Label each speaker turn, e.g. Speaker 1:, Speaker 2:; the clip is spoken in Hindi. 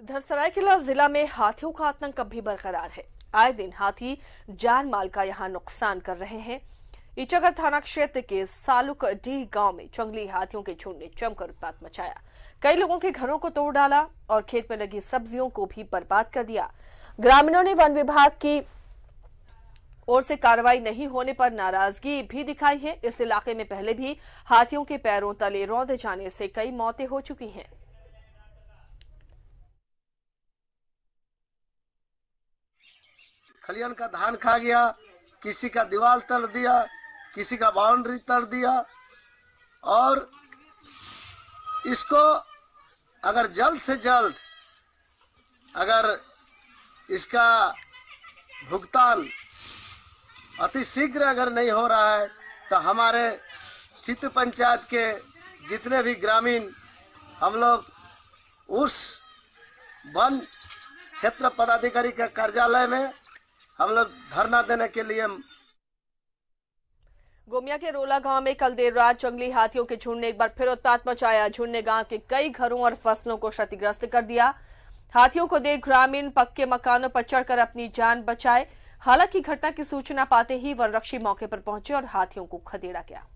Speaker 1: इधर सरायकेला जिला में हाथियों का आतंक अब भी बरकरार है। आए दिन हाथी जान माल का यहाँ नुकसान कर रहे हैं। ईचागर थाना क्षेत्र के सालुक डी गाँव में जंगली हाथियों के झुंड ने जमकर उत्पात मचाया। कई लोगों के घरों को तोड़ डाला और खेत में लगी सब्जियों को भी बर्बाद कर दिया। ग्रामीणों ने वन विभाग की ओर से कार्रवाई नहीं होने पर नाराज़गी भी दिखाई है। इस इलाके में पहले भी हाथियों के पैरों तले रौंदे जाने से कई मौतें हो चुकी हैं।
Speaker 2: खलियन का धान खा गया, किसी का दीवार तर दिया, किसी का बाउंड्री तर दिया। और इसको अगर जल्द से जल्द, अगर इसका भुगतान अति शीघ्र अगर नहीं हो रहा है तो हमारे सिद्ध पंचायत के जितने भी ग्रामीण, हम लोग उस वन क्षेत्र पदाधिकारी के कार्यालय में हम लोग धरना देने के लिए
Speaker 1: गोमिया के रोला गाँव में कल देर रात जंगली हाथियों के झुंड ने एक बार फिर उत्पात मचाया। झुंड ने गाँव के कई घरों और फ़सलों को क्षतिग्रस्त कर दिया। हाथियों को देख ग्रामीण पक्के मकानों पर चढ़कर अपनी जान बचाए। हालाँकि घटना की सूचना पाते ही वनरक्षी मौके पर पहुँचे और हाथियों को खदेड़ा गया।